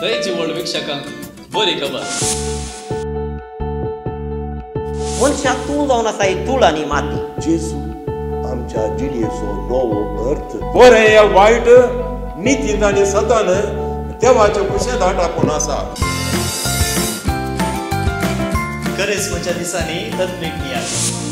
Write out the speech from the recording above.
थंयची व्हड विक्षकांक बरी खबर. मनशाक तूळ जावन आसा ही तूळ आनी माती. जेजू आमच्या जिणेचो नवो अर्थ. बरें या वायट नितीन आनी सतान देवाचे कुशें धाटापून आसा क्रिसमसच्या दिसांनी तत्वीक नियाळ.